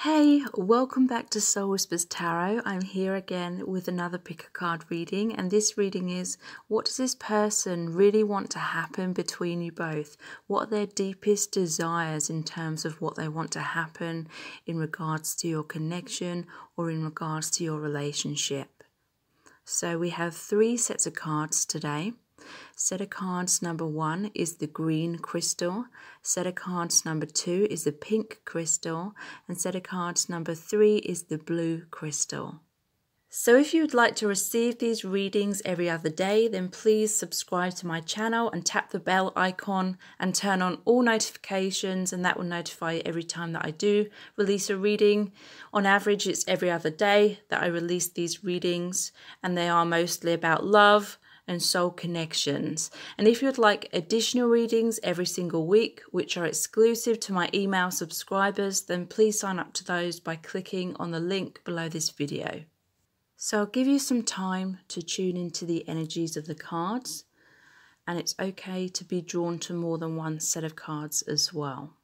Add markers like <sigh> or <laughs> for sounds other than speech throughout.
Hey, welcome back to Soul Whispers Tarot. I'm here again with another pick a card reading, and this reading is what does this person really want to happen between you both? What are their deepest desires in terms of what they want to happen in regards to your connection or in regards to your relationship? So, we have three sets of cards today. Cards number one is the green crystal. Cards number two is the pink crystal. And cards number three is the blue crystal. So if you would like to receive these readings every other day, then please subscribe to my channel and tap the bell icon and turn on all notifications and that will notify you every time that I do release a reading. On average, it's every other day that I release these readings and they are mostly about love, and soul connections. And if you'd like additional readings every single week, which are exclusive to my email subscribers, then please sign up to those by clicking on the link below this video. So I'll give you some time to tune into the energies of the cards, and it's okay to be drawn to more than one set of cards as well.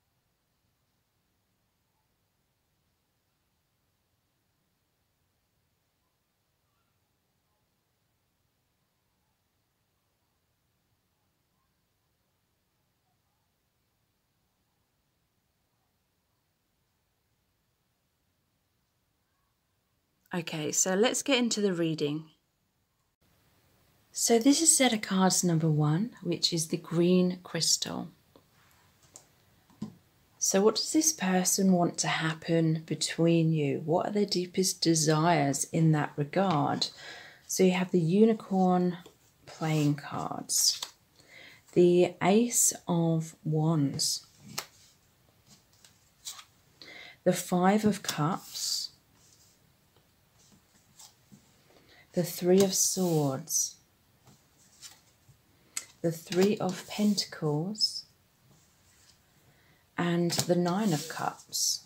Okay, so let's get into the reading. So this is set of cards number one, which is the green crystal. So what does this person want to happen between you? What are their deepest desires in that regard? So you have the unicorn playing cards, the ace of wands, the five of cups, the Three of Swords, the Three of Pentacles, and the Nine of Cups.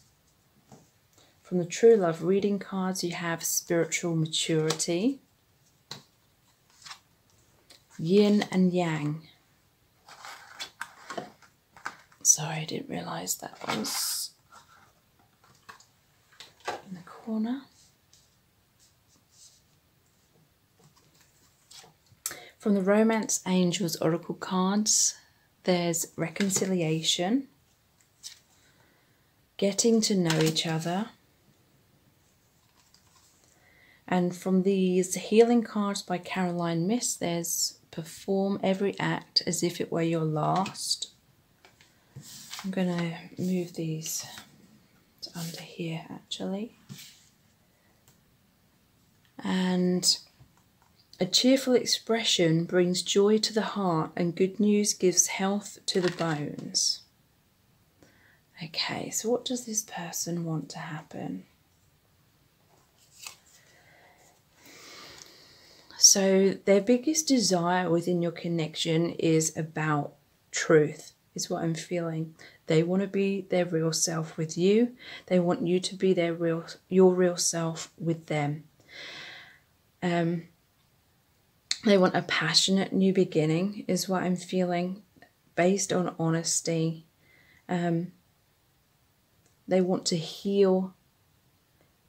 From the True Love reading cards, you have spiritual maturity, yin and yang. Sorry, I didn't realize that was in the corner. From the Romance Angels Oracle cards, there's reconciliation, getting to know each other, and from these healing cards by Caroline Myss, there's perform every act as if it were your last. I'm going to move these under here actually. And a cheerful expression brings joy to the heart, and good news gives health to the bones. Okay, so what does this person want to happen? So, their biggest desire within your connection is about truth, is what I'm feeling. They want to be their real self with you. They want you to be their real your real self with them. Um they want a passionate new beginning, is what I'm feeling, based on honesty. Um, they want to heal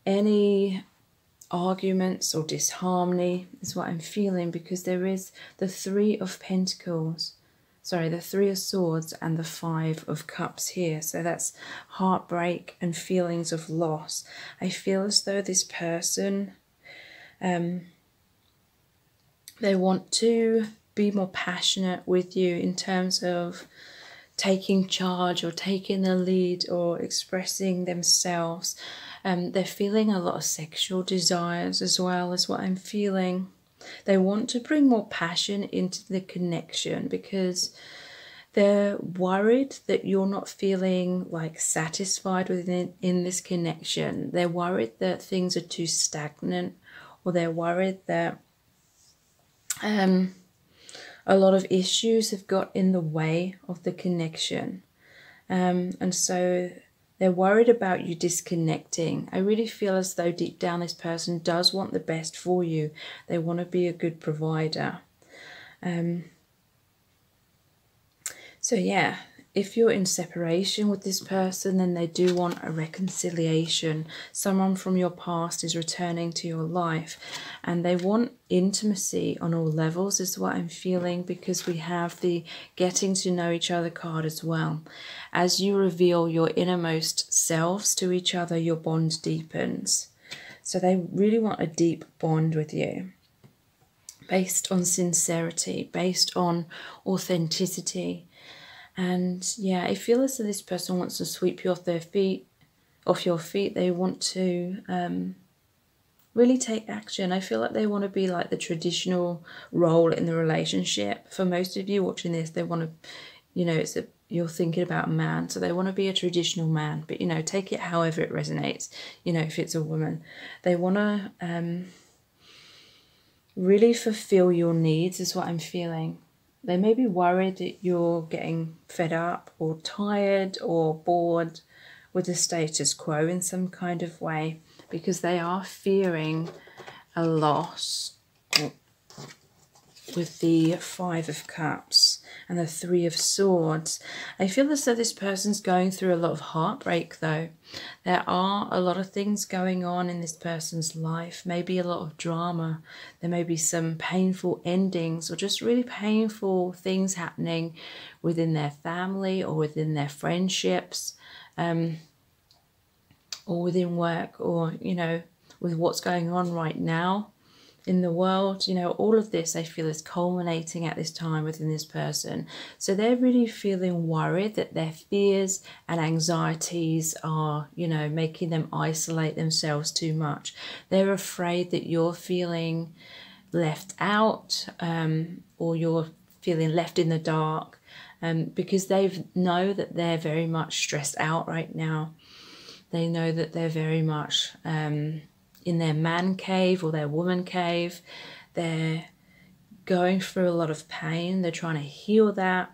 any arguments or disharmony, is what I'm feeling, because there is the Three of Pentacles. Sorry, the Three of Swords and the Five of Cups here. So that's heartbreak and feelings of loss. I feel as though this person um, they want to be more passionate with you in terms of taking charge or taking the lead or expressing themselves. Um, they're feeling a lot of sexual desires as well as what I'm feeling. They want to bring more passion into the connection because they're worried that you're not feeling like satisfied within in this connection. They're worried that things are too stagnant or they're worried that um, a lot of issues have got in the way of the connection. Um, and so they're worried about you disconnecting. I really feel as though deep down this person does want the best for you. They want to be a good provider. Um, so, yeah, if you're in separation with this person, then they do want a reconciliation. Someone from your past is returning to your life and they want intimacy on all levels, is what I'm feeling, because we have the getting to know each other card as well. As you reveal your innermost selves to each other, your bond deepens. So they really want a deep bond with you based on sincerity, based on authenticity and yeah, I feel as though this person wants to sweep you off their feet, off your feet. They want to um, really take action. I feel like they want to be like the traditional role in the relationship. For most of you watching this, they want to, you know, it's a you're thinking about a man, so they want to be a traditional man. But you know, take it however it resonates. You know, if it's a woman, they want to um, really fulfill your needs. Is what I'm feeling. They may be worried that you're getting fed up or tired or bored with the status quo in some kind of way because they are fearing a loss with the Five of Cups and the Three of Swords. I feel as though this person's going through a lot of heartbreak, though. There are a lot of things going on in this person's life, maybe a lot of drama. There may be some painful endings or just really painful things happening within their family or within their friendships um, or within work or, you know, with what's going on right now in the world. You know, all of this I feel is culminating at this time within this person. So they're really feeling worried that their fears and anxieties are, you know, making them isolate themselves too much. They're afraid that you're feeling left out um, or you're feeling left in the dark um, because they know that they're very much stressed out right now. They know that they're very much um, in their man cave or their woman cave. They're going through a lot of pain. They're trying to heal that.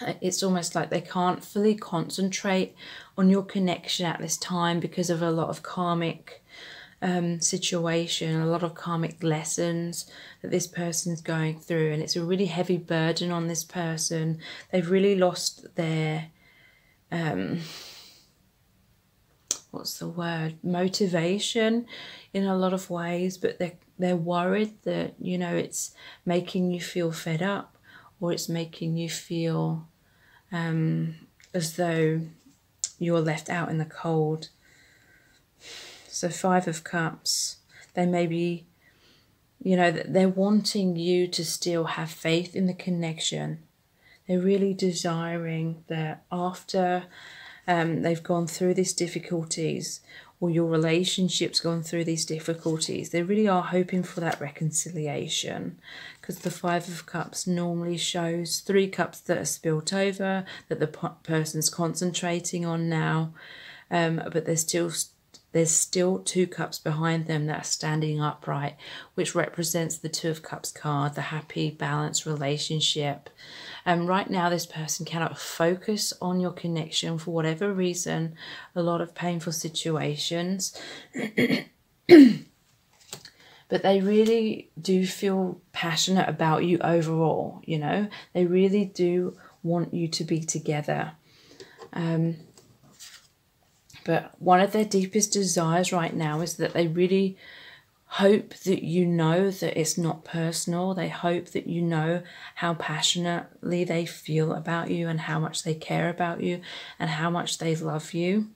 Uh, it's almost like they can't fully concentrate on your connection at this time because of a lot of karmic um, situation, a lot of karmic lessons that this person's going through, and it's a really heavy burden on this person. They've really lost their um, what's the word motivation in a lot of ways but they're they're worried that you know it's making you feel fed up or it's making you feel um, as though you're left out in the cold. So five of cups they may be you know they're wanting you to still have faith in the connection. They're really desiring that after um, they've gone through these difficulties or your relationship's gone through these difficulties, they really are hoping for that reconciliation. Because the Five of Cups normally shows three cups that are spilt over that the person's concentrating on now, um, but there's still there's still two cups behind them that are standing upright, which represents the Two of Cups card, the happy, balanced relationship. And right now, this person cannot focus on your connection for whatever reason, a lot of painful situations. <clears throat> but they really do feel passionate about you overall, you know, they really do want you to be together. Um, but one of their deepest desires right now is that they really hope that you know that it's not personal. They hope that you know how passionately they feel about you and how much they care about you and how much they love you.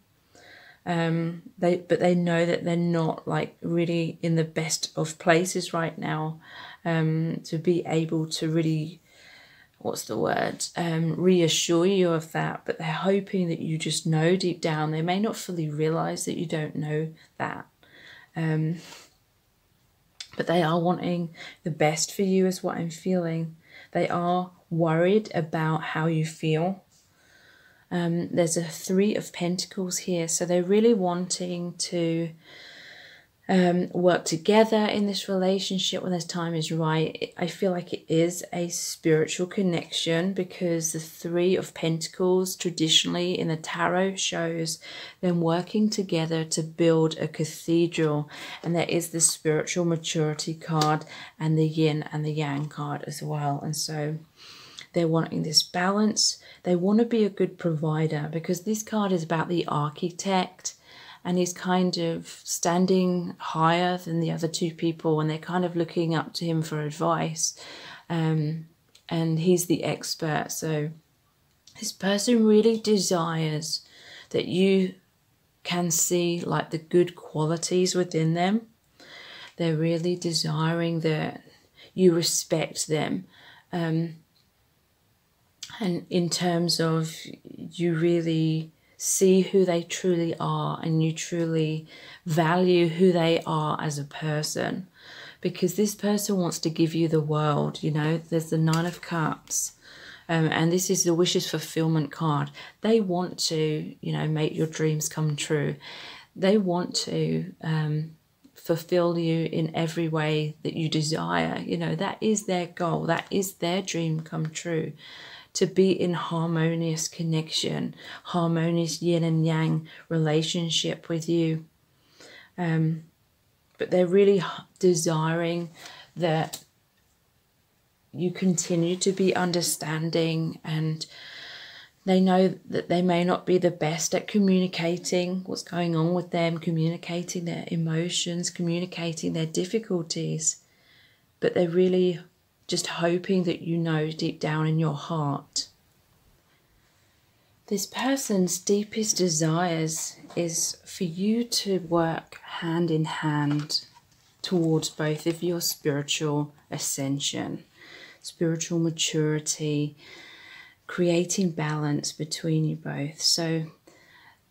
Um, they but they know that they're not like really in the best of places right now um, to be able to really what's the word um, reassure you of that but they're hoping that you just know deep down. They may not fully realize that you don't know that. Um, but they are wanting the best for you is what i'm feeling. They are worried about how you feel. Um, there's a three of pentacles here so they're really wanting to um, work together in this relationship when this time is right. I feel like it is a spiritual connection because the Three of Pentacles traditionally in the tarot shows them working together to build a cathedral. And there is the spiritual maturity card and the yin and the yang card as well. And so They're wanting this balance. They want to be a good provider because this card is about the architect and he's kind of standing higher than the other two people and they're kind of looking up to him for advice. Um, and he's the expert. So this person really desires that you can see like the good qualities within them. They're really desiring that you respect them. Um, and in terms of you really see who they truly are and you truly value who they are as a person. Because this person wants to give you the world you know there's the nine of cups um, and this is the wishes fulfillment card. They want to you know make your dreams come true. They want to um, fulfill you in every way that you desire. You know that is their goal. That is their dream come true to be in harmonious connection, harmonious yin and yang relationship with you. Um, but they're really desiring that you continue to be understanding and they know that they may not be the best at communicating what's going on with them, communicating their emotions, communicating their difficulties, but they're really just hoping that you know deep down in your heart. This person's deepest desires is for you to work hand in hand towards both of your spiritual ascension, spiritual maturity, creating balance between you both. So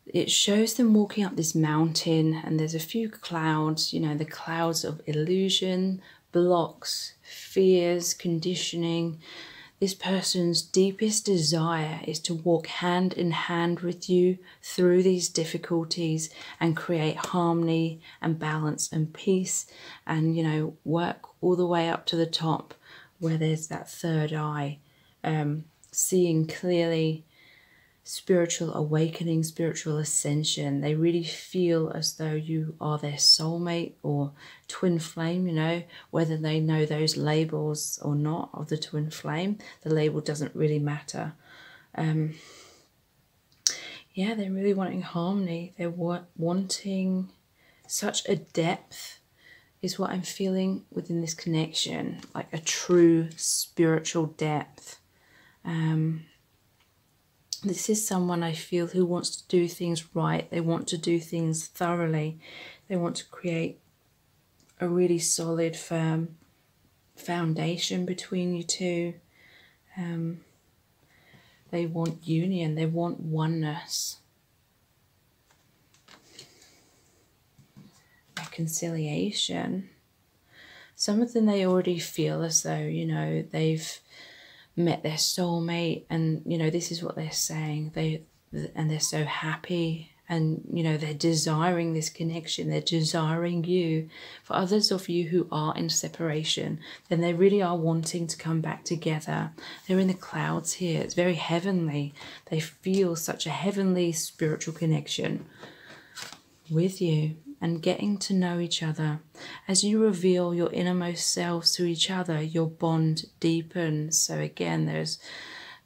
it shows them walking up this mountain, and there's a few clouds, you know, the clouds of illusion, blocks, fears, conditioning. This person's deepest desire is to walk hand in hand with you through these difficulties and create harmony and balance and peace and, you know, work all the way up to the top where there's that third eye, um, seeing clearly spiritual awakening, spiritual ascension. They really feel as though you are their soulmate or twin flame, you know, whether they know those labels or not of the twin flame, the label doesn't really matter. Um, yeah, they're really wanting harmony. They're wa wanting such a depth, is what I'm feeling within this connection, like a true spiritual depth. Um, this is someone I feel who wants to do things right. They want to do things thoroughly. They want to create a really solid, firm foundation between you two. Um, they want union, they want oneness. Reconciliation. Some of them they already feel as though, you know, they've met their soulmate and you know this is what they're saying. They and they're so happy and you know they're desiring this connection. They're desiring you for others of you who are in separation. Then they really are wanting to come back together. They're in the clouds here. It's very heavenly. They feel such a heavenly spiritual connection with you and getting to know each other. As you reveal your innermost selves to each other, your bond deepens. So, again, there's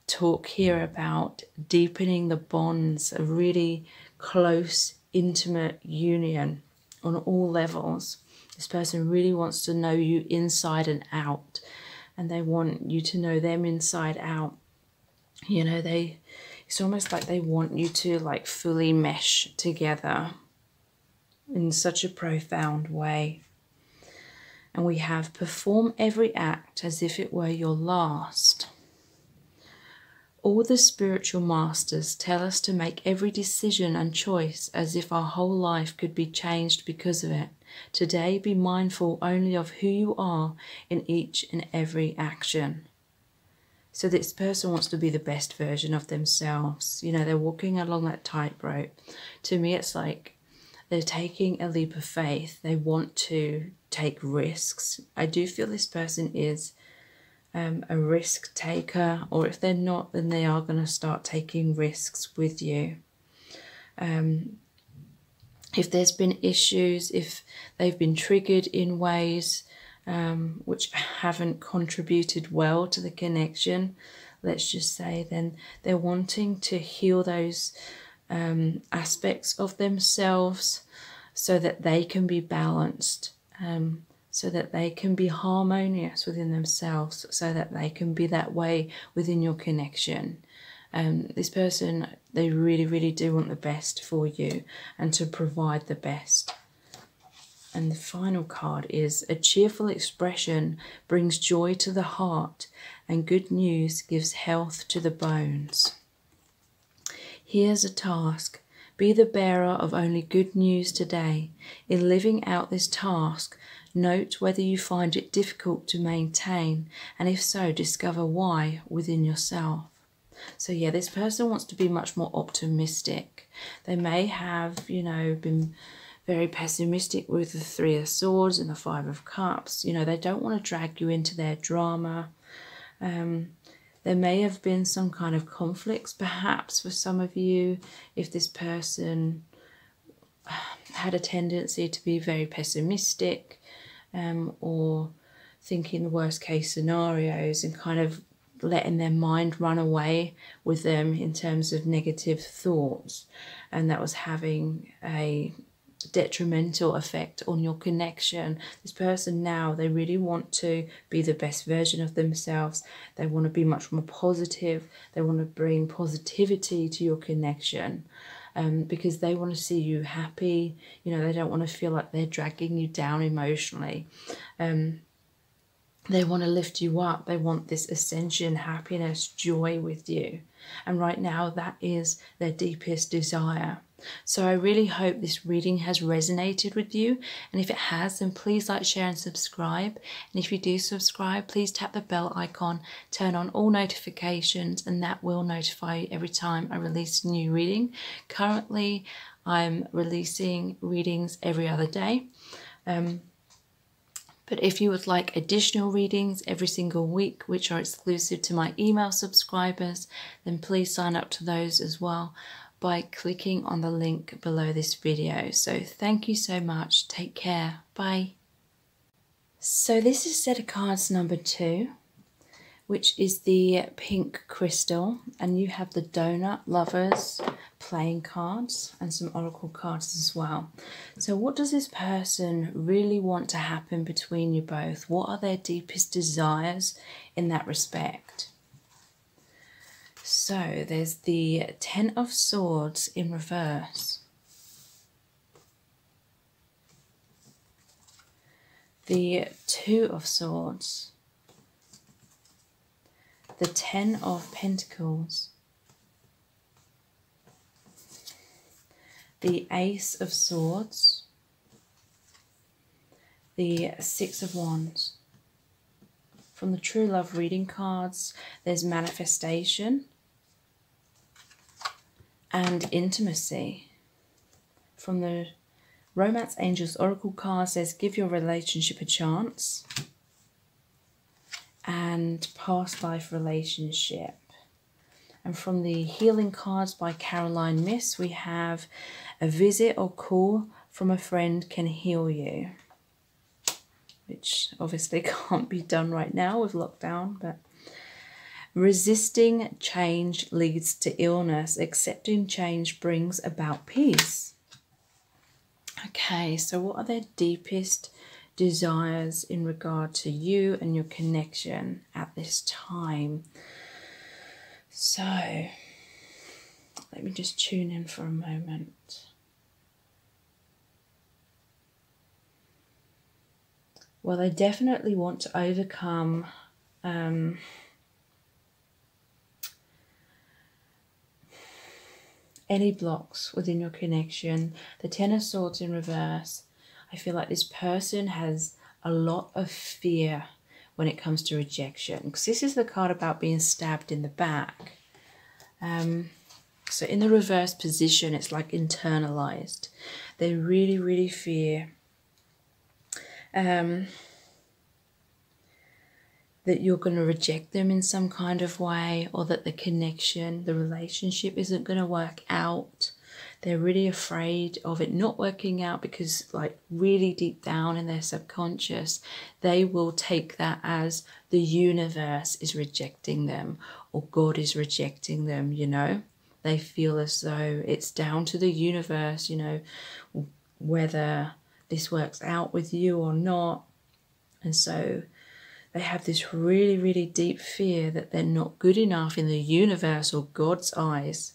talk here about deepening the bonds, a really close, intimate union on all levels. This person really wants to know you inside and out, and they want you to know them inside out. You know, they it's almost like they want you to like fully mesh together in such a profound way. And we have perform every act as if it were your last. All the spiritual masters tell us to make every decision and choice as if our whole life could be changed because of it. Today, be mindful only of who you are in each and every action. So, this person wants to be the best version of themselves. You know, they're walking along that tightrope. To me, it's like they're taking a leap of faith. They want to take risks. I do feel this person is um, a risk taker, or if they're not, then they are going to start taking risks with you. Um, if there's been issues, if they've been triggered in ways um, which haven't contributed well to the connection, let's just say, then they're wanting to heal those um, aspects of themselves so that they can be balanced, um, so that they can be harmonious within themselves, so that they can be that way within your connection. Um, this person, they really, really do want the best for you and to provide the best. And the final card is a cheerful expression brings joy to the heart, and good news gives health to the bones. Here's a task be the bearer of only good news today. In living out this task, note whether you find it difficult to maintain, and if so, discover why within yourself. So, yeah, this person wants to be much more optimistic. They may have, you know, been very pessimistic with the Three of Swords and the Five of Cups. You know, they don't want to drag you into their drama. Um, there may have been some kind of conflicts, perhaps, for some of you, if this person had a tendency to be very pessimistic um, or thinking the worst case scenarios and kind of letting their mind run away with them in terms of negative thoughts. And that was having a detrimental effect on your connection. This person now, they really want to be the best version of themselves. They want to be much more positive. They want to bring positivity to your connection. Um, because they want to see you happy. You know, they don't want to feel like they're dragging you down emotionally. Um, they want to lift you up. They want this ascension, happiness, joy with you. And right now, that is their deepest desire. So I really hope this reading has resonated with you. And if it has, then please like, share, and subscribe. And if you do subscribe, please tap the bell icon, turn on all notifications, and that will notify you every time I release a new reading. Currently, I'm releasing readings every other day. Um, but if you would like additional readings every single week, which are exclusive to my email subscribers, then please sign up to those as well by clicking on the link below this video. So thank you so much. Take care. Bye. So this is set of cards number two, which is the pink crystal. And you have the donut lovers playing cards and some oracle cards as well. So what does this person really want to happen between you both? What are their deepest desires in that respect? So there's the Ten of Swords in reverse. The Two of Swords. The Ten of Pentacles. The Ace of Swords. The Six of Wands. From the True Love reading cards, there's manifestation and intimacy. From the Romance Angels Oracle card says, give your relationship a chance. And past life relationship. And from the Healing cards by Caroline Myss, we have a visit or call from a friend can heal you. Which obviously <laughs> can't be done right now with lockdown, but Resisting change leads to illness. Accepting change brings about peace. Okay, so what are their deepest desires in regard to you and your connection at this time? So, let me just tune in for a moment. Well, they definitely want to overcome um, any blocks within your connection. The Ten of Swords in reverse. I feel like this person has a lot of fear when it comes to rejection. Because this is the card about being stabbed in the back. Um, so in the reverse position, it's like internalized. They really, really fear um, that you're going to reject them in some kind of way or that the connection, the relationship isn't going to work out. they're really afraid of it not working out because, like, really deep down in their subconscious, they will take that as the universe is rejecting them or God is rejecting them, you know? They feel as though it's down to the universe, you know, whether this works out with you or not. And so they have this really, really deep fear that they're not good enough in the universe or God's eyes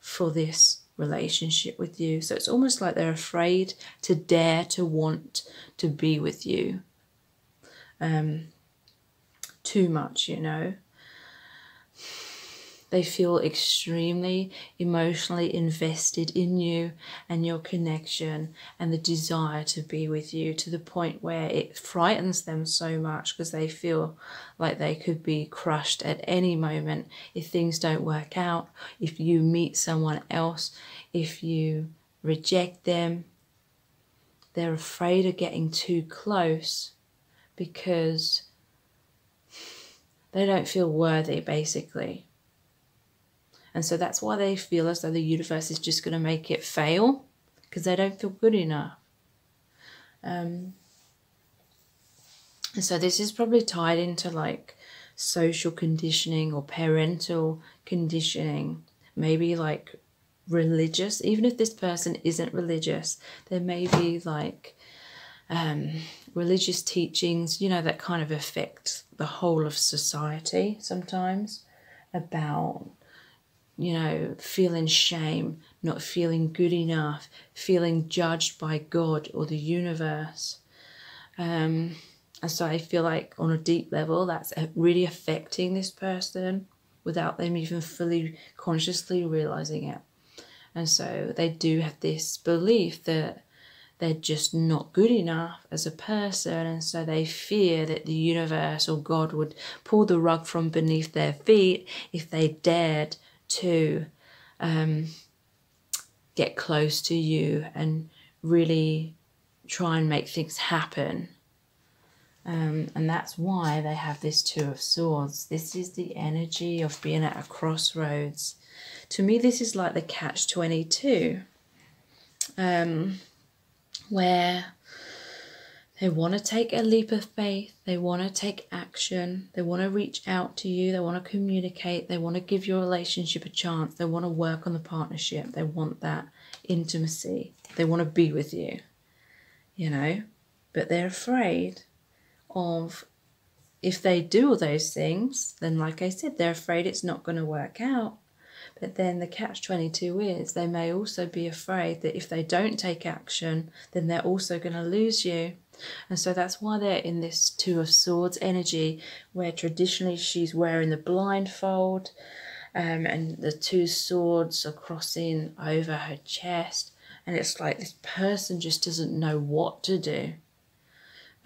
for this relationship with you. So it's almost like they're afraid to dare to want to be with you um, too much, you know. They feel extremely emotionally invested in you and your connection and the desire to be with you to the point where it frightens them so much because they feel like they could be crushed at any moment if things don't work out, if you meet someone else, if you reject them. They're afraid of getting too close because they don't feel worthy, basically. And so that's why they feel as though the universe is just going to make it fail because they don't feel good enough. Um, and so this is probably tied into like social conditioning or parental conditioning, maybe like religious, even if this person isn't religious, there may be like um, religious teachings, you know, that kind of affect the whole of society sometimes about you know, feeling shame, not feeling good enough, feeling judged by God or the universe. Um, and so I feel like on a deep level, that's really affecting this person without them even fully consciously realizing it. And so they do have this belief that they're just not good enough as a person. And so they fear that the universe or God would pull the rug from beneath their feet if they dared to um, get close to you and really try and make things happen. Um, and that's why they have this Two of Swords. This is the energy of being at a crossroads. To me, this is like the catch 22, um, where they want to take a leap of faith. They want to take action. They want to reach out to you. They want to communicate. They want to give your relationship a chance. They want to work on the partnership. They want that intimacy. They want to be with you, you know, but they're afraid of if they do all those things, then, like I said, they're afraid it's not going to work out. But then the catch 22 is they may also be afraid that if they don't take action, then they're also going to lose you. And so that's why they're in this Two of Swords energy, where traditionally she's wearing the blindfold um, and the two swords are crossing over her chest. And it's like this person just doesn't know what to do.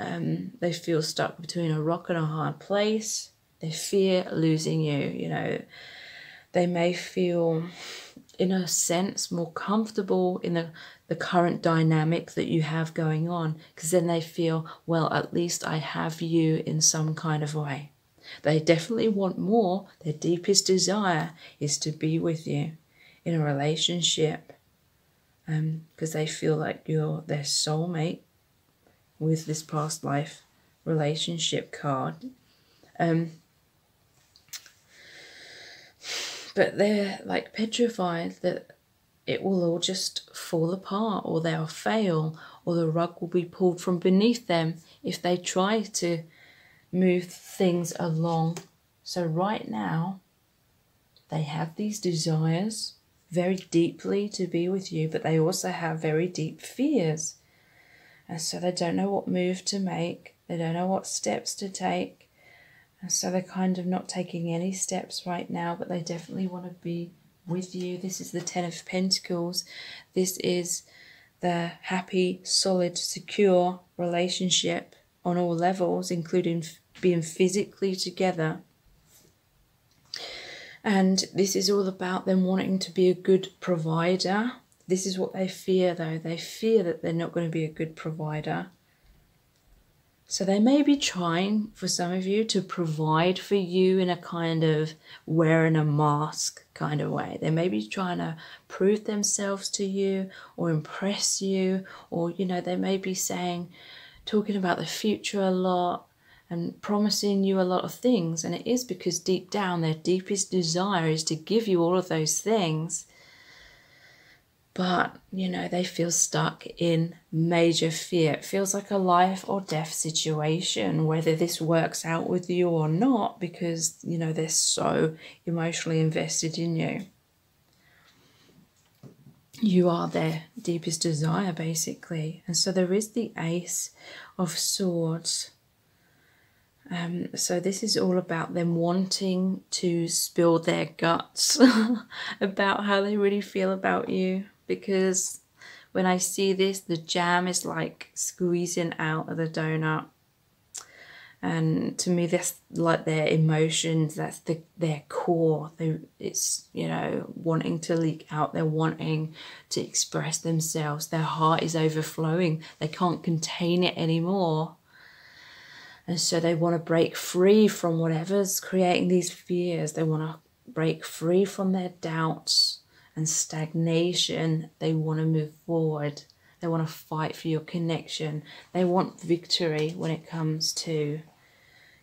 Um, they feel stuck between a rock and a hard place. They fear losing you, you know. They may feel, in a sense, more comfortable in the the current dynamic that you have going on because then they feel, well, at least I have you in some kind of way. They definitely want more. Their deepest desire is to be with you in a relationship because um, they feel like you're their soulmate with this past life relationship card. Um, but they're like petrified that it will all just fall apart or they'll fail or the rug will be pulled from beneath them if they try to move things along. So, right now, they have these desires very deeply to be with you, but they also have very deep fears. And so they don't know what move to make, they don't know what steps to take. And so they're kind of not taking any steps right now, but they definitely want to be with you. This is the Ten of Pentacles. This is the happy, solid, secure relationship on all levels, including being physically together. And this is all about them wanting to be a good provider. This is what they fear, though. They fear that they're not going to be a good provider. So they may be trying for some of you to provide for you in a kind of wearing a mask kind of way. They may be trying to prove themselves to you or impress you, or you know, they may be saying, talking about the future a lot and promising you a lot of things. And it is because deep down, their deepest desire is to give you all of those things but you know they feel stuck in major fear. It feels like a life or death situation whether this works out with you or not because you know they're so emotionally invested in you. You are their deepest desire basically. And so there is the ace of swords. Um, so this is all about them wanting to spill their guts <laughs> about how they really feel about you because when I see this, the jam is like squeezing out of the donut. And to me, that's like their emotions. That's the their core. They, it's you know wanting to leak out. They're wanting to express themselves. Their heart is overflowing. They can't contain it anymore. And so they want to break free from whatever's creating these fears. They want to break free from their doubts and stagnation. They want to move forward. They want to fight for your connection. They want victory when it comes to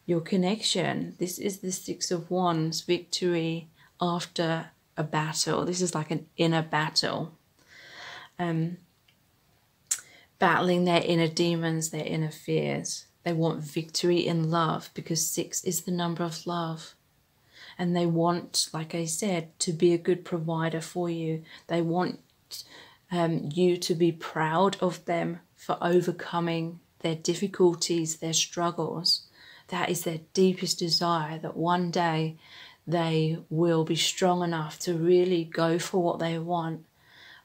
your connection. This is the Six of Wands victory after a battle. This is like an inner battle. Um, battling their inner demons, their inner fears. They want victory in love because six is the number of love and they want, like I said, to be a good provider for you. They want um, you to be proud of them for overcoming their difficulties, their struggles. That is their deepest desire that one day they will be strong enough to really go for what they want,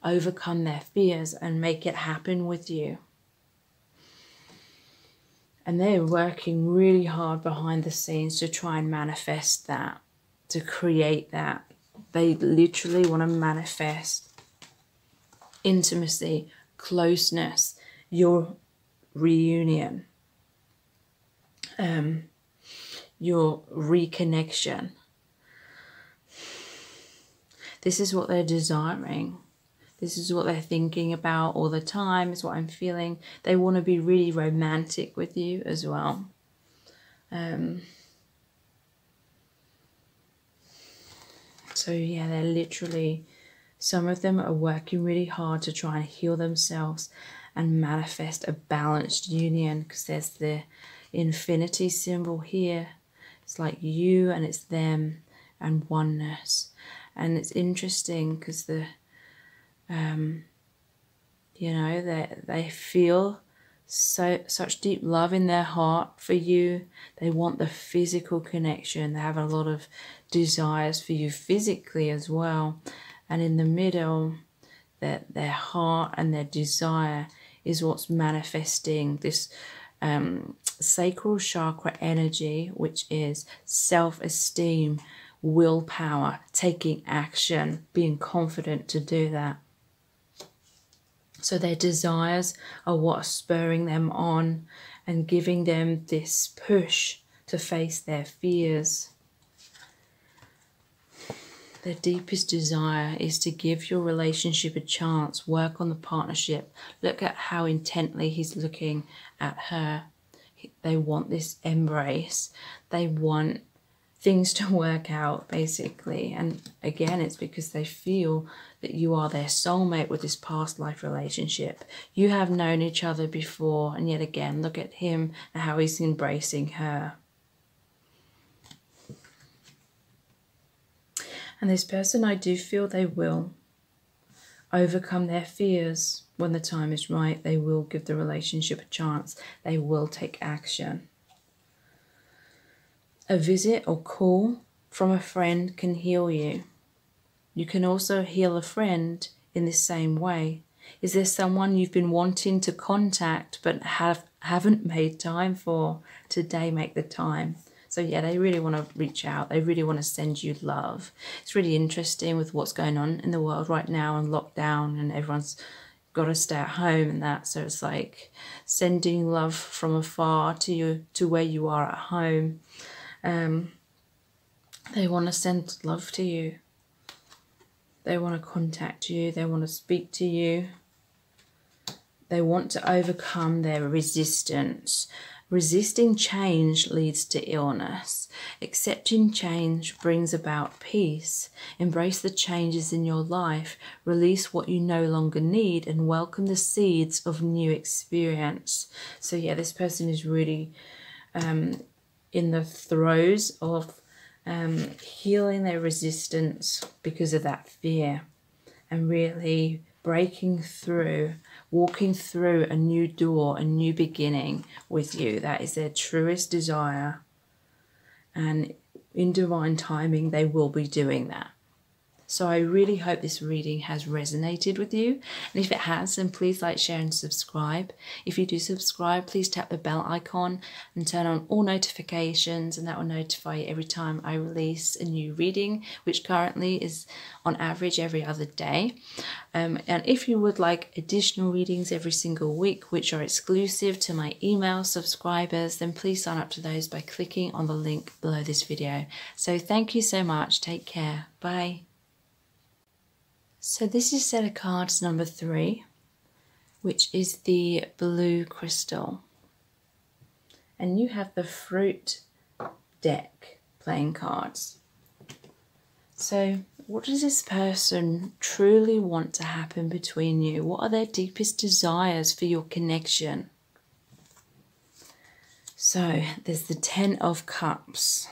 overcome their fears, and make it happen with you. And they're working really hard behind the scenes to try and manifest that to create that. They literally want to manifest intimacy, closeness, your reunion, um, your reconnection. This is what they're desiring. This is what they're thinking about all the time, is what I'm feeling. They want to be really romantic with you as well. Um, So, yeah, they're literally, some of them are working really hard to try and heal themselves and manifest a balanced union because there's the infinity symbol here. It's like you and it's them and oneness. And it's interesting because the, um, you know, they, they feel so such deep love in their heart for you. They want the physical connection. They have a lot of desires for you physically as well. And in the middle, that their heart and their desire is what's manifesting this um, sacral chakra energy, which is self esteem, willpower, taking action, being confident to do that. So their desires are what's spurring them on and giving them this push to face their fears. Their deepest desire is to give your relationship a chance, work on the partnership. Look at how intently he's looking at her. They want this embrace. They want things to work out, basically. And again, it's because they feel that you are their soulmate with this past life relationship. You have known each other before, and yet again, look at him and how he's embracing her. And this person, I do feel they will overcome their fears when the time is right. They will give the relationship a chance. They will take action. A visit or call from a friend can heal you. You can also heal a friend in the same way. Is there someone you've been wanting to contact but have haven't made time for? Today make the time. So yeah, they really want to reach out. They really want to send you love. It's really interesting with what's going on in the world right now and lockdown and everyone's got to stay at home and that. So it's like sending love from afar to you to where you are at home. Um, they want to send love to you. They want to contact you. They want to speak to you. They want to overcome their resistance. Resisting change leads to illness. Accepting change brings about peace. Embrace the changes in your life. Release what you no longer need and welcome the seeds of new experience. So, yeah, this person is really um, in the throes of um, healing their resistance because of that fear and really breaking through, walking through a new door, a new beginning with you. That is their truest desire. And in divine timing, they will be doing that. So I really hope this reading has resonated with you. And if it has, then please like, share, and subscribe. If you do subscribe, please tap the bell icon and turn on all notifications, and that will notify you every time I release a new reading, which currently is on average every other day. Um, and if you would like additional readings every single week, which are exclusive to my email subscribers, then please sign up to those by clicking on the link below this video. So thank you so much. Take care. Bye. So this is set of cards number three, which is the blue crystal. And you have the fruit deck playing cards. So what does this person truly want to happen between you? What are their deepest desires for your connection? So there's the Ten of Cups.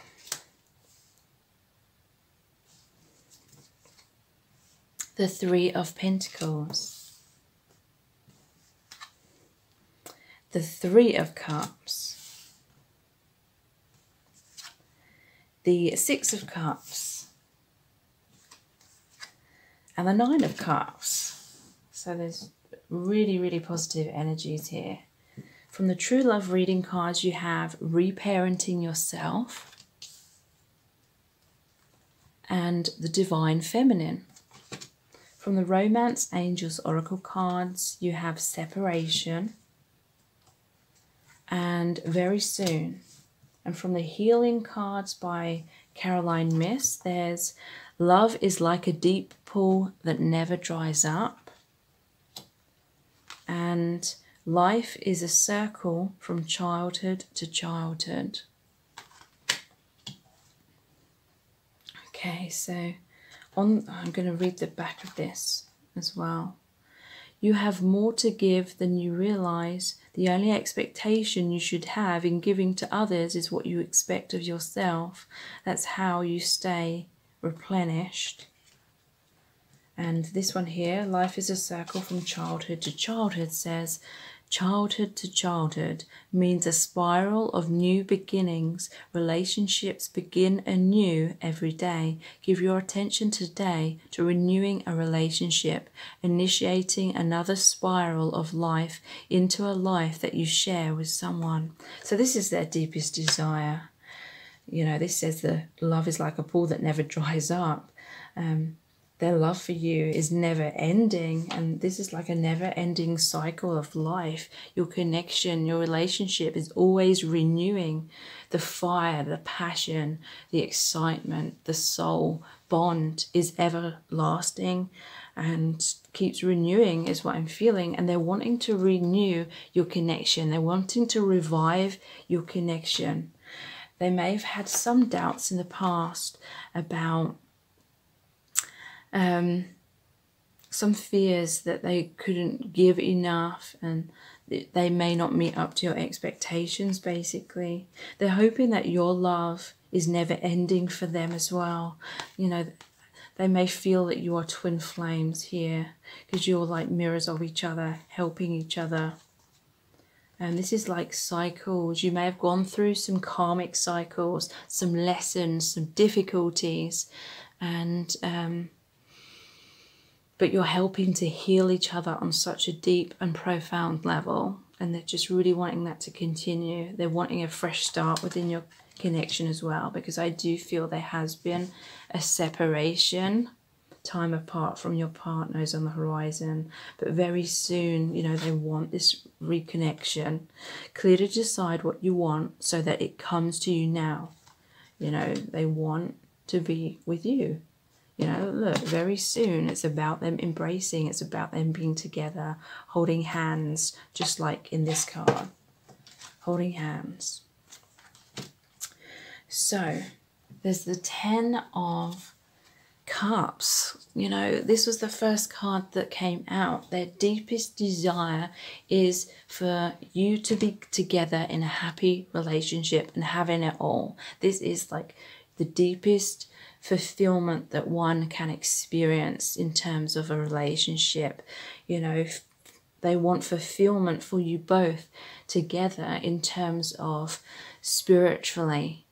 The Three of Pentacles, the Three of Cups, the Six of Cups, and the Nine of Cups. So there's really, really positive energies here. From the True Love reading cards, you have reparenting yourself and the Divine Feminine. From the Romance Angels Oracle cards, you have Separation and Very Soon. And from the Healing cards by Caroline Myss, there's Love is like a deep pool that never dries up. And Life is a circle from childhood to childhood. Okay, so on I'm going to read the back of this as well. You have more to give than you realize. The only expectation you should have in giving to others is what you expect of yourself. That's how you stay replenished. And this one here, life is a circle from childhood to childhood, says Childhood to childhood means a spiral of new beginnings. Relationships begin anew every day. Give your attention today to renewing a relationship, initiating another spiral of life into a life that you share with someone. So, this is their deepest desire. You know, this says the love is like a pool that never <laughs> dries up. Um, their love for you is never ending and this is like a never ending cycle of life. Your connection your relationship is always renewing. The fire the passion the excitement the soul bond is everlasting and keeps renewing is what i'm feeling. And they're wanting to renew your connection. They're wanting to revive your connection. They may have had some doubts in the past about um, some fears that they couldn't give enough and they may not meet up to your expectations basically. They're hoping that your love is never ending for them as well. You know they may feel that you are twin flames here because you're like mirrors of each other helping each other. And this is like cycles. You may have gone through some karmic cycles some lessons some difficulties and um, but you're helping to heal each other on such a deep and profound level. And they're just really wanting that to continue. They're wanting a fresh start within your connection as well, because I do feel there has been a separation time apart from your partners on the horizon, but very soon, you know, they want this reconnection. Clearly decide what you want so that it comes to you now. You know, they want to be with you. You know, look, very soon it's about them embracing, it's about them being together, holding hands, just like in this card. Holding hands. So, there's the Ten of Cups. You know, this was the first card that came out. Their deepest desire is for you to be together in a happy relationship and having it all. This is like the deepest fulfillment that one can experience in terms of a relationship. You know, they want fulfillment for you both together in terms of spiritually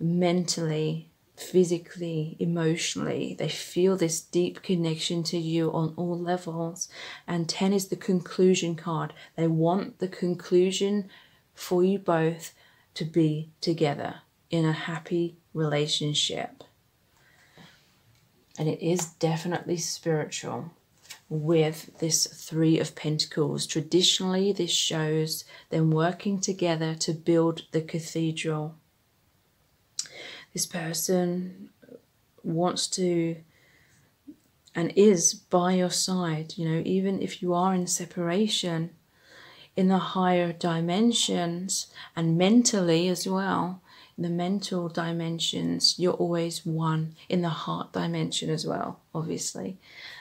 mentally, physically, emotionally. They feel this deep connection to you on all levels. And 10 is the conclusion card. They want the conclusion for you both to be together in a happy relationship. And it is definitely spiritual with this Three of Pentacles. Traditionally, this shows them working together to build the cathedral this person wants to and is by your side, you know, even if you are in separation in the higher dimensions and mentally as well, in the mental dimensions, you're always one in the heart dimension as well, obviously.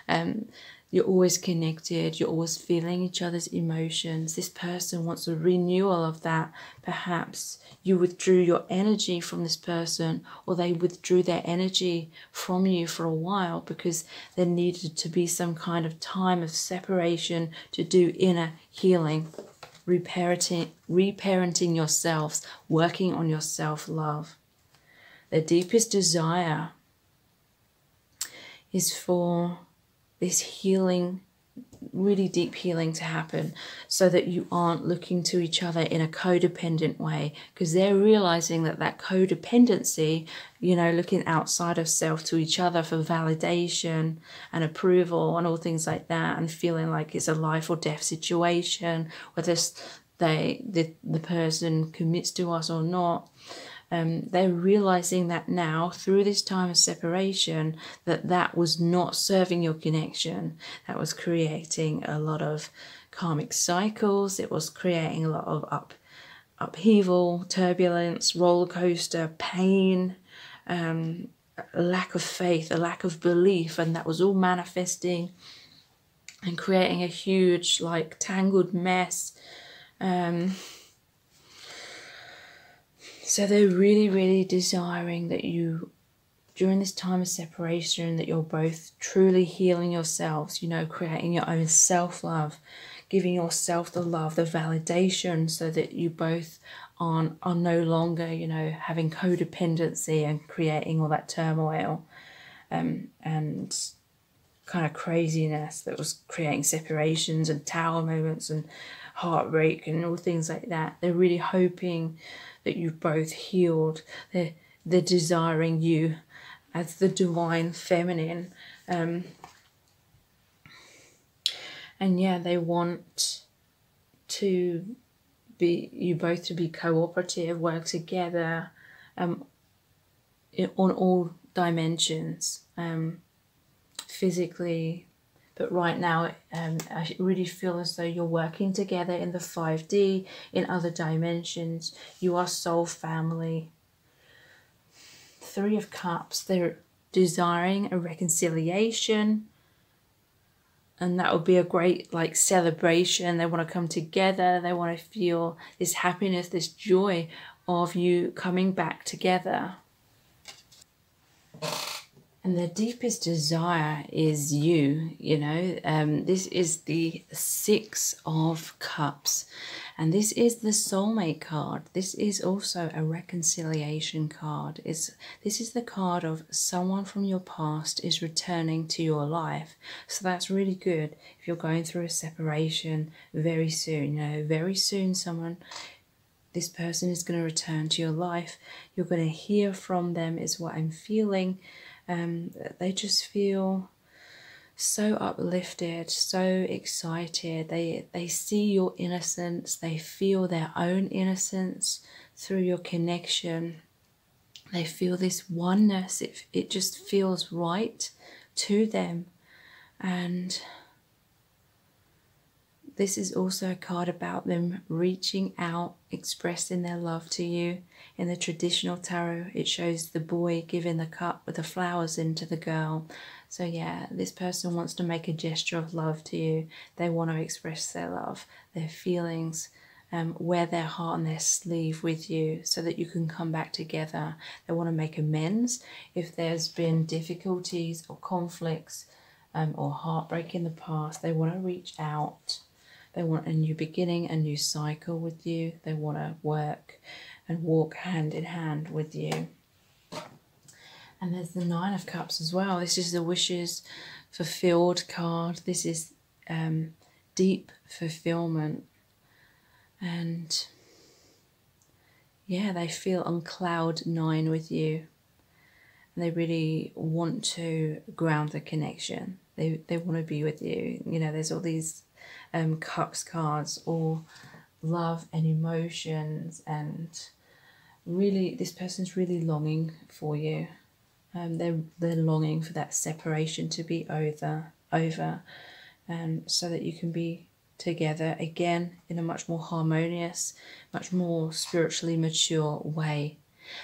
Um, you're always connected, you're always feeling each other's emotions. This person wants a renewal of that. Perhaps you withdrew your energy from this person, or they withdrew their energy from you for a while because there needed to be some kind of time of separation to do inner healing, reparenting, reparenting yourselves, working on your self love. The deepest desire is for this healing, really deep healing to happen so that you aren't looking to each other in a codependent way because they're realizing that that codependency, you know, looking outside of self to each other for validation and approval and all things like that and feeling like it's a life or death situation, whether they the, the person commits to us or not um, they're realizing that now through this time of separation that that was not serving your connection. That was creating a lot of karmic cycles. It was creating a lot of up upheaval turbulence roller coaster pain um, a lack of faith a lack of belief and that was all manifesting and creating a huge like tangled mess. Um, so they're really, really desiring that you, during this time of separation, that you're both truly healing yourselves, you know, creating your own self love, giving yourself the love, the validation, so that you both aren't, are no longer, you know, having codependency and creating all that turmoil um, and kind of craziness that was creating separations and tower moments and heartbreak and all things like that. They're really hoping that you've both healed. They're, they're desiring you as the divine feminine. Um, and yeah, they want to be you both to be cooperative, work together um, on all dimensions, um, physically, but right now um, I really feel as though you're working together in the 5D, in other dimensions. You are soul family. Three of Cups, they're desiring a reconciliation. And that would be a great like celebration. They want to come together. They want to feel this happiness, this joy of you coming back together. And the deepest desire is you, you know. Um, this is the Six of Cups, and this is the soulmate card. This is also a reconciliation card. It's, this is the card of someone from your past is returning to your life. So that's really good if you're going through a separation very soon. You know, very soon someone this person is going to return to your life. You're going to hear from them, is what I'm feeling um, they just feel so uplifted, so excited. They they see your innocence, they feel their own innocence through your connection. They feel this oneness. It it just feels right to them. And this is also a card about them reaching out, expressing their love to you. In the traditional tarot, it shows the boy giving the cup with the flowers into the girl. So, yeah, this person wants to make a gesture of love to you. They want to express their love, their feelings, um, wear their heart on their sleeve with you so that you can come back together. They want to make amends if there's been difficulties or conflicts um, or heartbreak in the past. They want to reach out they want a new beginning, a new cycle with you. They want to work and walk hand in hand with you. And there's the Nine of Cups as well. This is the wishes fulfilled card. This is um, deep fulfillment. And yeah, they feel on cloud nine with you. And they really want to ground the connection. They, they want to be with you. You know, there's all these um, cups cards or love and emotions and really this person's really longing for you. Um, they're they're longing for that separation to be over over and um, so that you can be together again in a much more harmonious much more spiritually mature way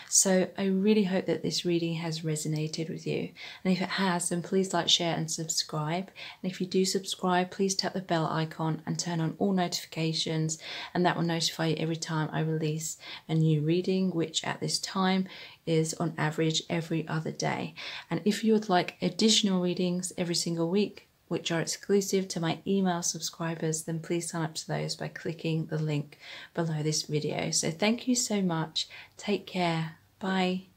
so I really hope that this reading has resonated with you. And if it has, then please like, share, and subscribe. And if you do subscribe, please tap the bell icon and turn on all notifications, and that will notify you every time I release a new reading, which at this time is on average every other day. And if you would like additional readings every single week, which are exclusive to my email subscribers, then please sign up to those by clicking the link below this video. So thank you so much. Take care. Bye.